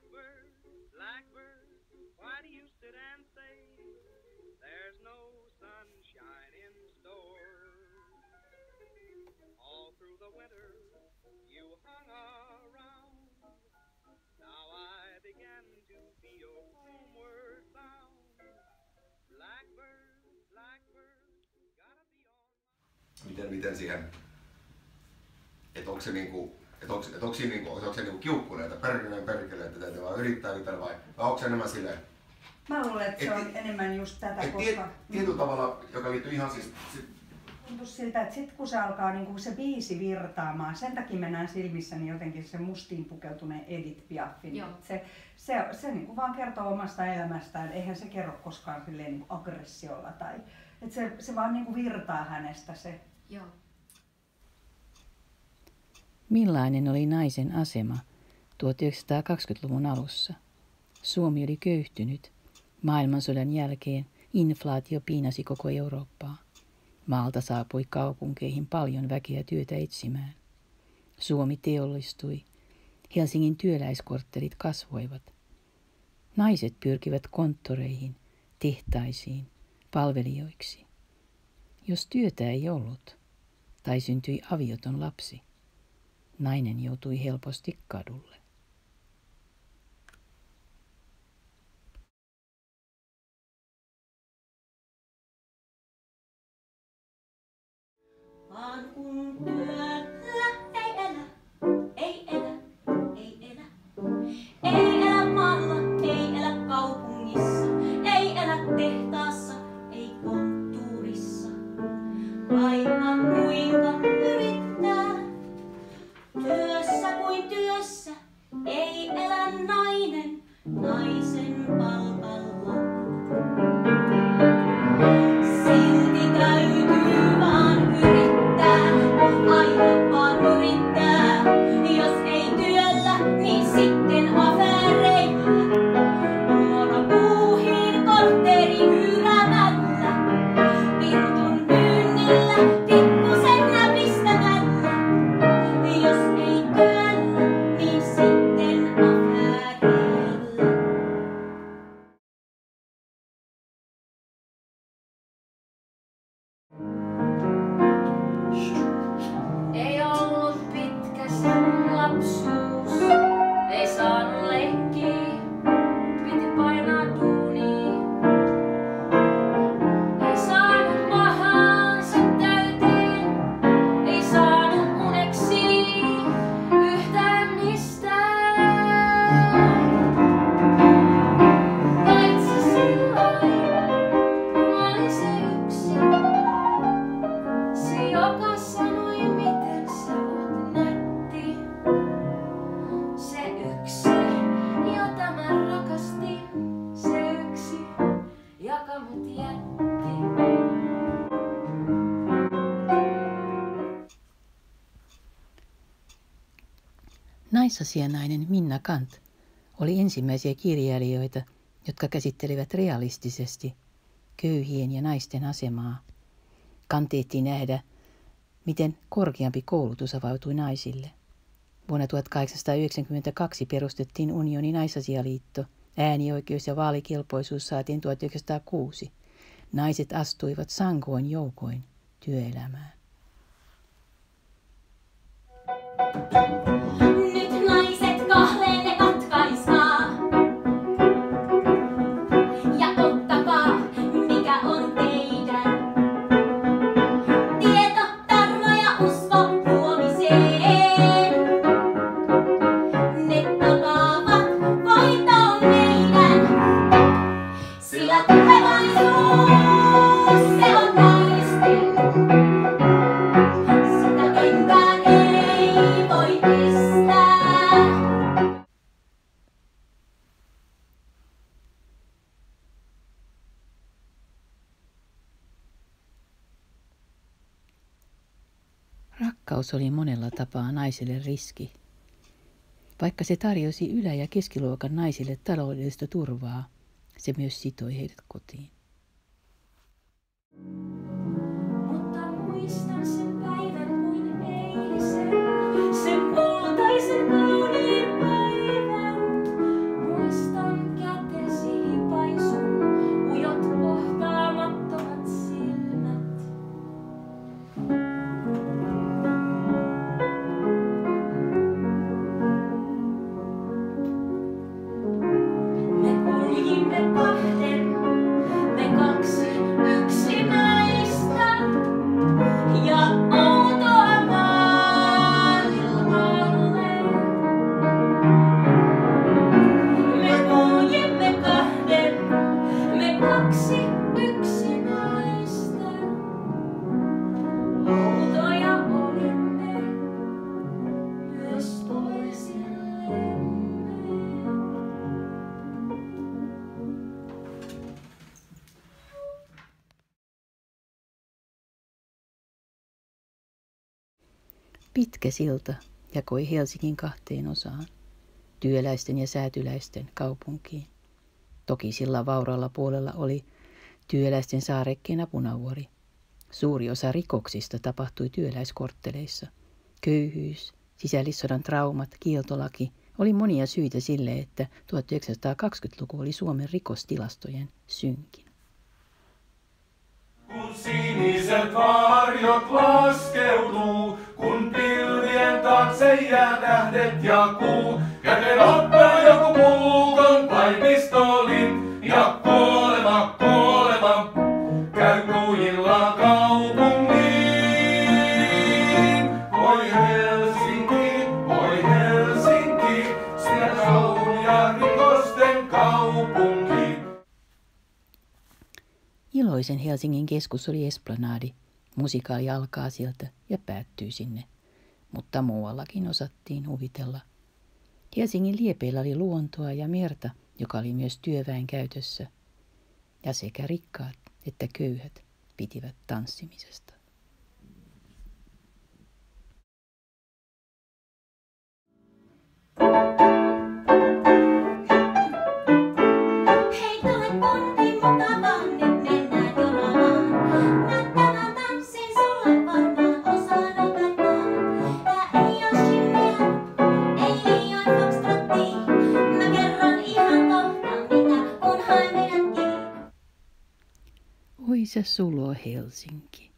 Blackbird, blackbird, why do you sit and say there's no sunshine in store? All through the winter you hung around. Now I began to feel homeward bound. Blackbird, blackbird, gotta be on. Miten, miten siihen, että onko se niinku, että onko, että onko siinä niinku, onko se niinku kiukkuinen, että perkeleen perkeleen, että täytyy vaan yrittää yrittää vai, vai onko se enemmän silleen, Mä luulen, että se Et- on enemmän just tätä, tiet, koska tietyllä tavalla, joka liittyy ihan siis, sit, tuntuu siltä, että sitten kun se alkaa niin se biisi virtaamaan, sen takia mennään silmissäni jotenkin se mustiin pukeutuneen Edith Piafin. Joo. Se, se, se niin kuin vaan kertoo omasta elämästään, eihän se kerro koskaan silleen niin kuin aggressiolla. Tai, että se, se vaan niin kuin virtaa hänestä se. Joo. Millainen oli naisen asema 1920-luvun alussa? Suomi oli köyhtynyt. Maailmansodan jälkeen inflaatio piinasi koko Eurooppaa. Maalta saapui kaupunkeihin paljon väkeä työtä etsimään. Suomi teollistui. Helsingin työläiskorttelit kasvoivat. Naiset pyrkivät konttoreihin, tehtaisiin, palvelijoiksi. Jos työtä ei ollut, tai syntyi avioton lapsi, nainen joutui helposti kadulle. Naisasianainen Minna Kant oli ensimmäisiä kirjailijoita, jotka käsittelivät realistisesti köyhien ja naisten asemaa. Kant tehtiin nähdä, miten korkeampi koulutus avautui naisille. Vuonna 1892 perustettiin unionin naisasialiitto. Äänioikeus ja vaalikelpoisuus saatiin 1906. Naiset astuivat sankoin joukoin työelämään. Nyt Rakkaus oli monella tapaa naiselle riski. Vaikka se tarjosi ylä- ja keskiluokan naisille taloudellista turvaa, se myös sitoi heidät kotiin. Bye. Pitkä silta jakoi Helsingin kahteen osaan, työläisten ja säätyläisten kaupunkiin. Toki sillä vauraalla puolella oli työläisten saarekkeena Punavuori. Suuri osa rikoksista tapahtui työläiskortteleissa. Köyhyys, sisällissodan traumat, kieltolaki oli monia syitä sille, että 1920-luku oli Suomen rikostilastojen synkin. Kun siniset varjot laskeutuu, jää tähdet ja kuu, käteen ottaa joku puukon vai pistolin, ja kuolema, kuolema, käy kruunilla kaupungiin. Voi Helsinki, voi Helsinki, siellä saun ja rikosten kaupunki. Iloisen Helsingin keskus oli Esplanadi. Musikaali alkaa sieltä ja päättyy sinne, mutta muuallakin osattiin huvitella. Helsingin liepeillä oli luontoa ja merta, joka oli myös työväen käytössä. Ja sekä rikkaat että köyhät pitivät tanssimisesta. Se sulo Helsinki.